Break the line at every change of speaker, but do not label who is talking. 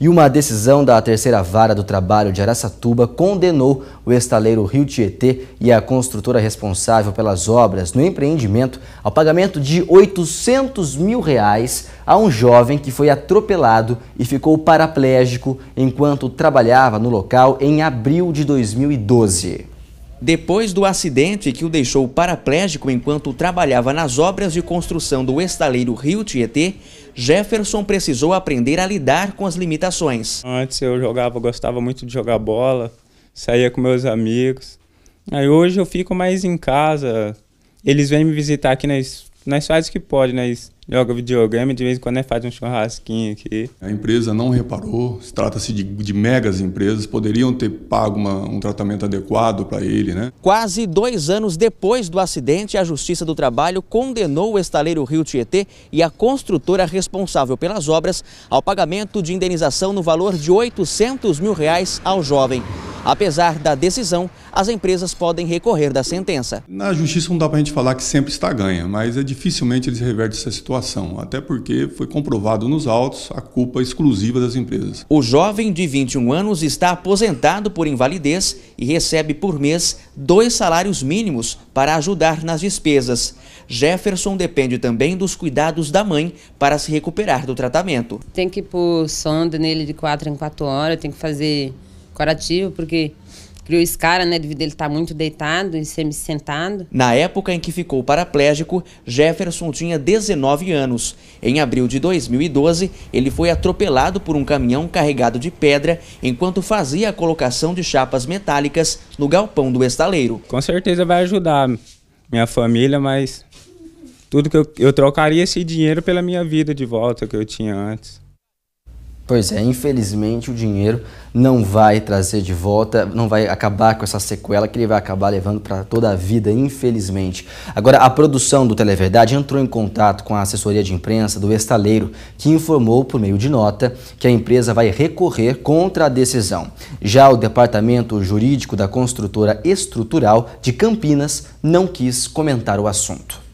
E uma decisão da terceira vara do trabalho de Araçatuba condenou o estaleiro Rio Tietê e a construtora responsável pelas obras no empreendimento ao pagamento de 800 mil reais a um jovem que foi atropelado e ficou paraplégico enquanto trabalhava no local em abril de 2012.
Depois do acidente que o deixou paraplégico enquanto trabalhava nas obras de construção do estaleiro Rio Tietê, Jefferson precisou aprender a lidar com as limitações.
Antes eu jogava, gostava muito de jogar bola, saía com meus amigos. Aí hoje eu fico mais em casa. Eles vêm me visitar aqui nas, nas fazem que pode, nas joga videogame, de vez em quando né, faz um churrasquinho aqui.
A empresa não reparou, trata-se de, de, megas empresas, poderiam ter pago uma, um tratamento adequado para ele. Né?
Quase dois anos depois do acidente, a Justiça do Trabalho condenou o estaleiro Rio Tietê e a construtora responsável pelas obras ao pagamento de indenização no valor de 800 mil reais ao jovem. Apesar da decisão, as empresas podem recorrer da sentença.
Na justiça não dá para a gente falar que sempre está ganha, mas é dificilmente eles revertem essa situação, até porque foi comprovado nos autos a culpa exclusiva das empresas.
O jovem de 21 anos está aposentado por invalidez e recebe por mês dois salários mínimos para ajudar nas despesas. Jefferson depende também dos cuidados da mãe para se recuperar do tratamento.
Tem que pôr sonda nele de 4 em 4 horas, tem que fazer curativo, porque criou escara, né, devido a ele estar muito deitado e semi-sentado.
Na época em que ficou paraplégico, Jefferson tinha 19 anos. Em abril de 2012, ele foi atropelado por um caminhão carregado de pedra enquanto fazia a colocação de chapas metálicas no galpão do estaleiro.
Com certeza vai ajudar minha família, mas tudo que eu, eu trocaria esse dinheiro pela minha vida de volta que eu tinha antes.
Pois é, infelizmente o dinheiro não vai trazer de volta, não vai acabar com essa sequela que ele vai acabar levando para toda a vida, infelizmente. Agora, a produção do Televerdade entrou em contato com a assessoria de imprensa do estaleiro, que informou por meio de nota que a empresa vai recorrer contra a decisão. Já o departamento jurídico da construtora estrutural de Campinas não quis comentar o assunto.